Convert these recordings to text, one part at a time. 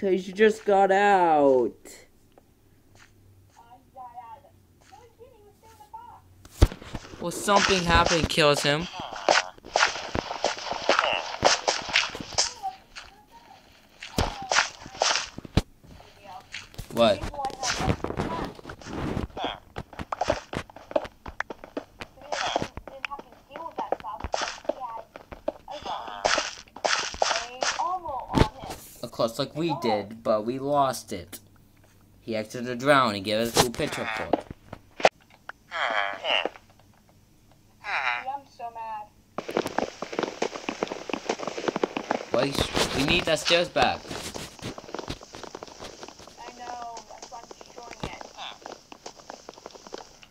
Cause you just got out. Well, something happened kills him. What? Course, like we did, but we lost it. He exited drown and gave us a cool picture for it. I'm so mad. Wait, we need that stairs back. I know. That's why I'm destroying it.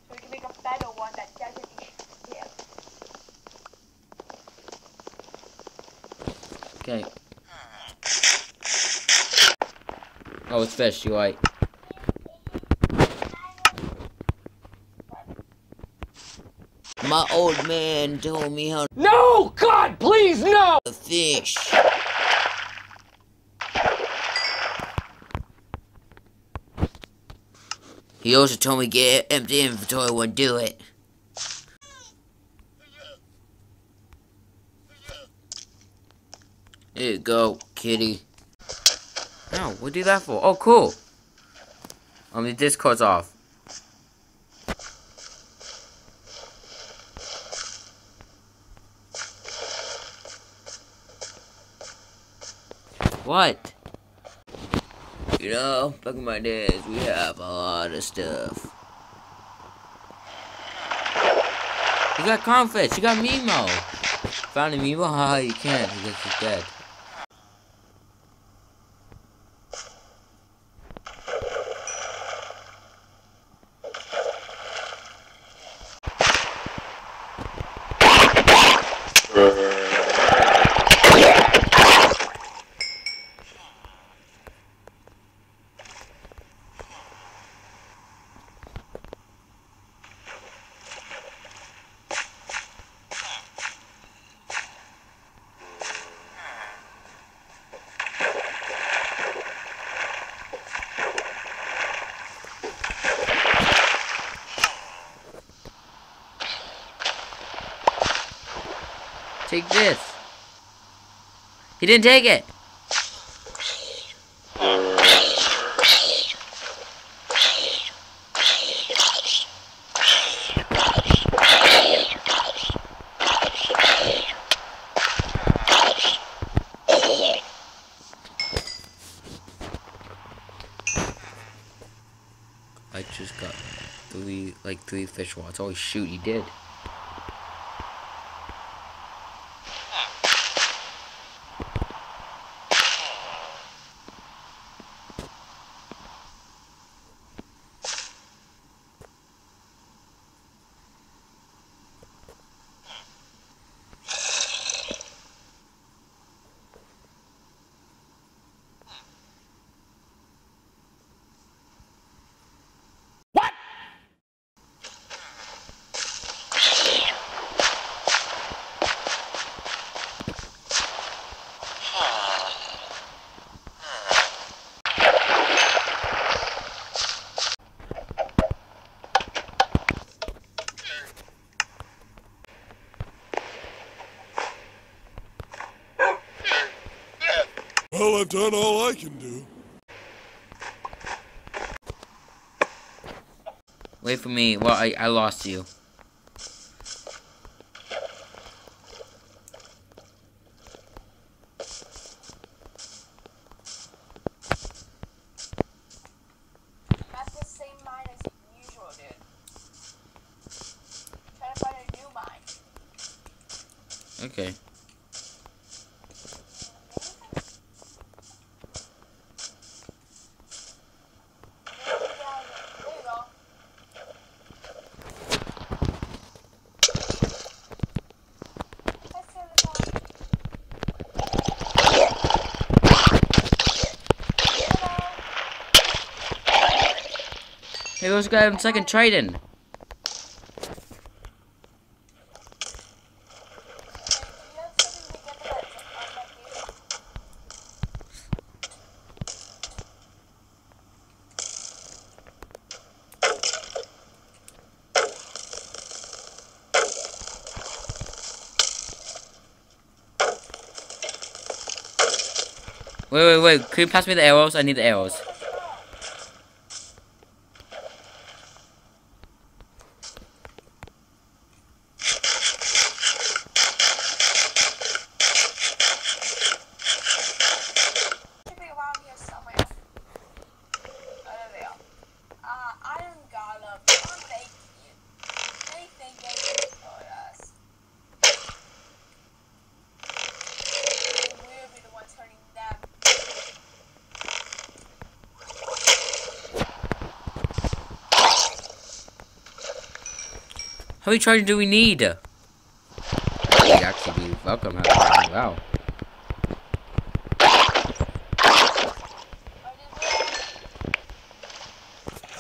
So we can make a better one that doesn't disappear. Okay. Oh, you're right. My old man told me how No! God, please, no! to fish. He also told me get empty inventory would do it. There you go, kitty. No, what do that for? Oh, cool. Um, the Discord's off. What? You know, back in my days, we have a lot of stuff. You got Confits, you got Mimo. Found a Mimo? Haha, you can't because he's dead. Take this. He didn't take it. I just got three, like three fish rods. Oh shoot, he did. Well, I've done all I can do. Wait for me. Well, I, I lost you. Not Hey, let's guy on second trading. Wait, wait, wait. Can you pass me the arrows? I need the arrows. How many charges do we need? You actually be welcome. Wow.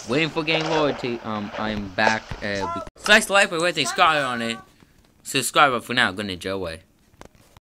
Waiting for gang loyalty. Um, I'm back. Uh, be- Flex life with a scar on it. Subscribe but for now. Go ninja away.